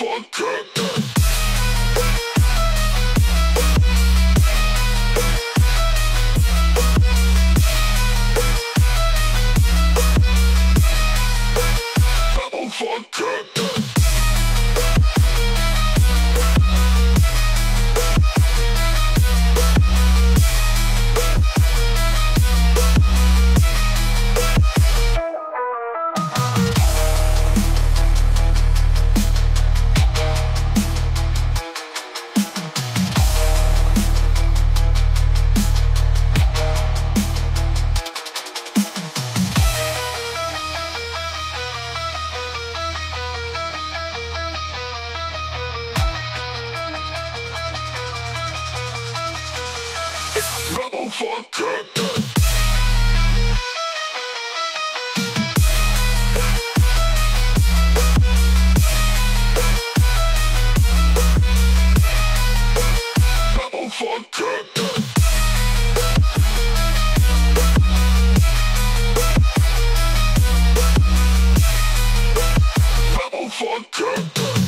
motherfucker. motherfucker. Fuck, fuck, fuck.